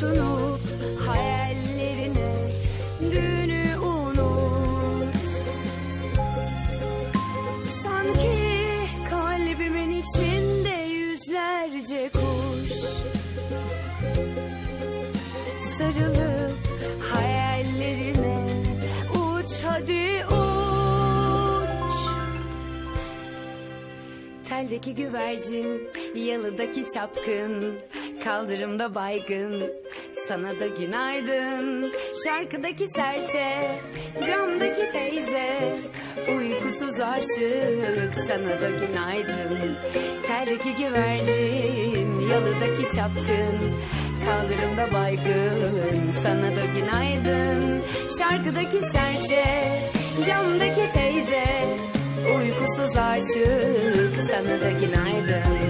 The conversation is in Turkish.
tutunup hayallerine dünü unut. Sanki kalbimin içinde yüzlerce kuş sarılıp hayallerine uç hadi uç. Teldeki güvercin, yalıdaki çapkın kaldırımda baygın, sana da günaydın. Şarkıdaki serçe, camdaki teyze, uykusuz aşık, sana da günaydın. Teldeki güvercin, yalıdaki çapkın, kaldırımda baygın, sana da günaydın. Şarkıdaki serçe, camdaki teyze, uykusuz aşık, sana da günaydın.